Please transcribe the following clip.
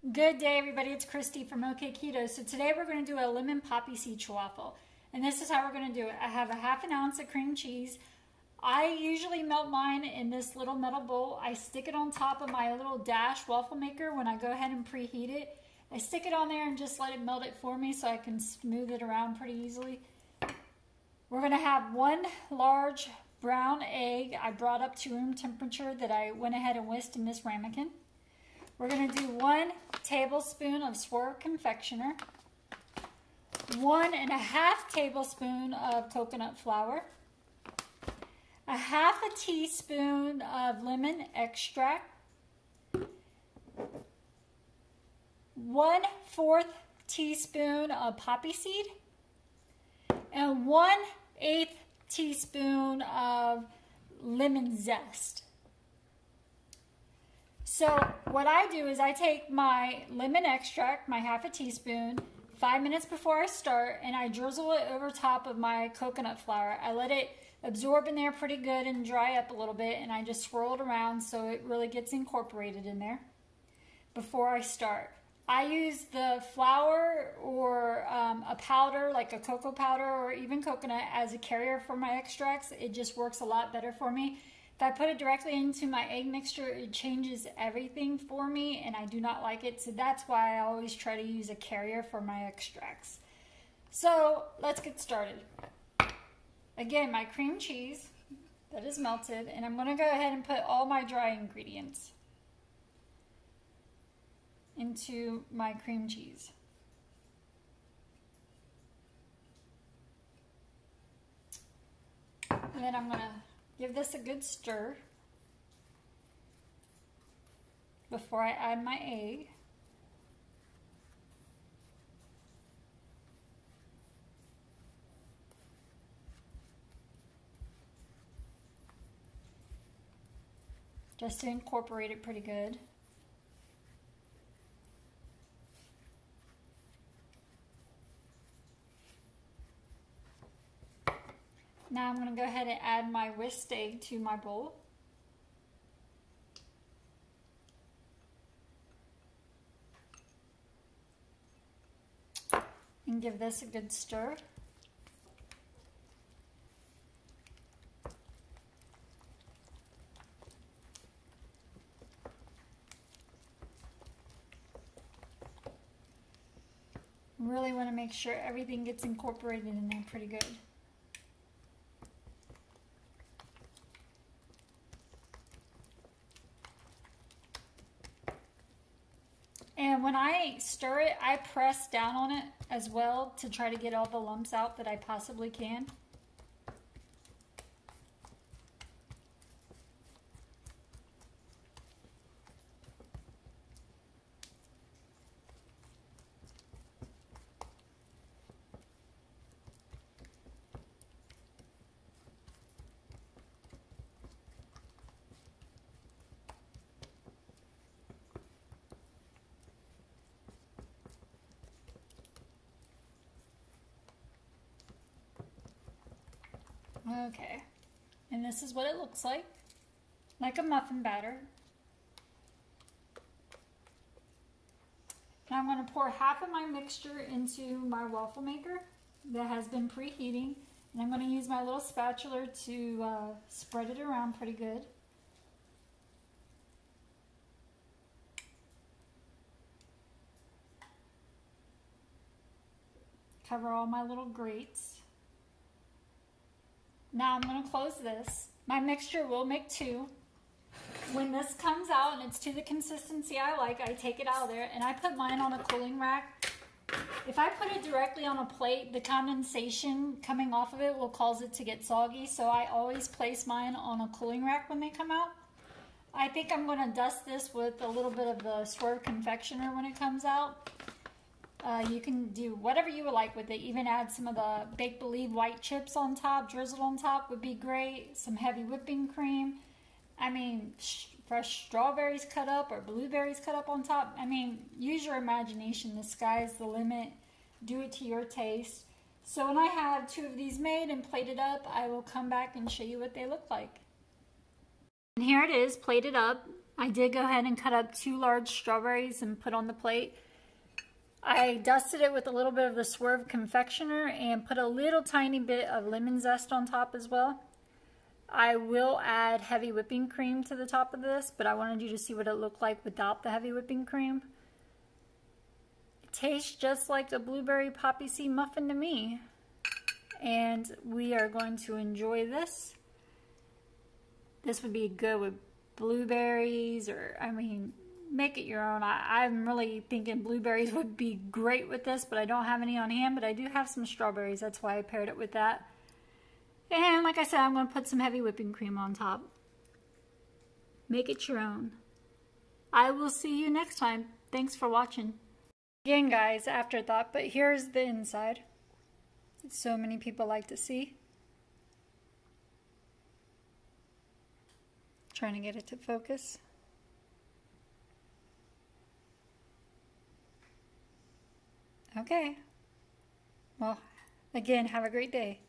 Good day, everybody. It's Kristy from OK Keto. So today we're going to do a lemon poppy seed chaffle. And this is how we're going to do it. I have a half an ounce of cream cheese. I usually melt mine in this little metal bowl. I stick it on top of my little dash waffle maker when I go ahead and preheat it. I stick it on there and just let it melt it for me so I can smooth it around pretty easily. We're going to have one large brown egg I brought up to room temperature that I went ahead and whisked in this ramekin. We're going to do one tablespoon of Swerve Confectioner, one and a half tablespoon of coconut flour, a half a teaspoon of lemon extract, one fourth teaspoon of poppy seed, and one eighth teaspoon of lemon zest. So what I do is I take my lemon extract, my half a teaspoon, five minutes before I start, and I drizzle it over top of my coconut flour. I let it absorb in there pretty good and dry up a little bit, and I just swirl it around so it really gets incorporated in there before I start. I use the flour or um, a powder like a cocoa powder or even coconut as a carrier for my extracts. It just works a lot better for me. If I put it directly into my egg mixture, it changes everything for me and I do not like it. So that's why I always try to use a carrier for my extracts. So let's get started. Again, my cream cheese that is melted and I'm gonna go ahead and put all my dry ingredients into my cream cheese. And then I'm gonna Give this a good stir before I add my egg. Just to incorporate it pretty good. Now I'm going to go ahead and add my whisked egg to my bowl. And give this a good stir. Really want to make sure everything gets incorporated in there pretty good. And when I stir it, I press down on it as well to try to get all the lumps out that I possibly can. Okay, and this is what it looks like, like a muffin batter. Now I'm going to pour half of my mixture into my waffle maker that has been preheating. And I'm going to use my little spatula to uh, spread it around pretty good. Cover all my little grates. Now I'm to close this. My mixture will make two. When this comes out and it's to the consistency I like, I take it out of there and I put mine on a cooling rack. If I put it directly on a plate, the condensation coming off of it will cause it to get soggy. So I always place mine on a cooling rack when they come out. I think I'm to dust this with a little bit of the Swerve Confectioner when it comes out. Uh, you can do whatever you would like with it. Even add some of the Bake Believe white chips on top, drizzled on top would be great. Some heavy whipping cream. I mean, fresh strawberries cut up or blueberries cut up on top. I mean, use your imagination. The sky's the limit. Do it to your taste. So when I have two of these made and plated up, I will come back and show you what they look like. And here it is, plated up. I did go ahead and cut up two large strawberries and put on the plate. I dusted it with a little bit of the Swerve Confectioner and put a little tiny bit of lemon zest on top as well. I will add heavy whipping cream to the top of this, but I wanted you to see what it looked like without the heavy whipping cream. It tastes just like a blueberry poppy seed muffin to me. And we are going to enjoy this. This would be good with blueberries or, I mean, make it your own. I, am really thinking blueberries would be great with this, but I don't have any on hand, but I do have some strawberries. That's why I paired it with that. And like I said, I'm going to put some heavy whipping cream on top. Make it your own. I will see you next time. Thanks for watching. Again, guys, afterthought, but here's the inside. So many people like to see. Trying to get it to focus. Okay. Well, again, have a great day.